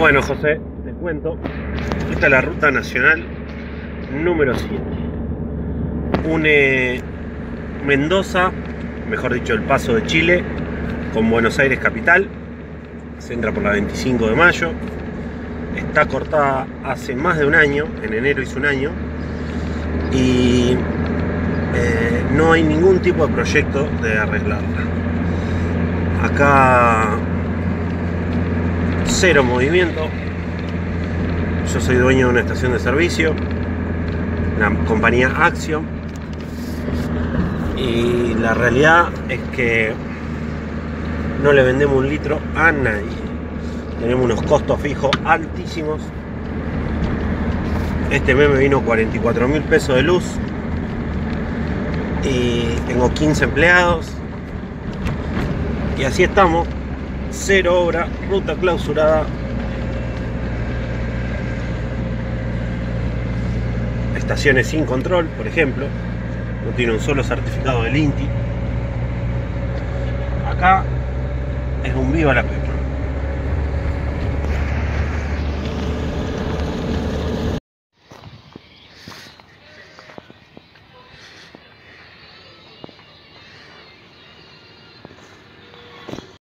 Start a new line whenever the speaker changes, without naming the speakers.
Bueno, José, te cuento. Esta es la ruta nacional número 7. Une Mendoza, mejor dicho, el paso de Chile, con Buenos Aires capital. Se entra por la 25 de mayo. Está cortada hace más de un año, en enero hizo un año. Y eh, no hay ningún tipo de proyecto de arreglarla. Acá cero movimiento. Yo soy dueño de una estación de servicio, la compañía Action. Y la realidad es que no le vendemos un litro a nadie. Tenemos unos costos fijos altísimos. Este mes me vino 44 mil pesos de luz. Y tengo 15 empleados. Y así estamos cero obra, ruta clausurada. Estaciones sin control, por ejemplo. No tiene un solo certificado del INTI. Acá es un viva la pepa.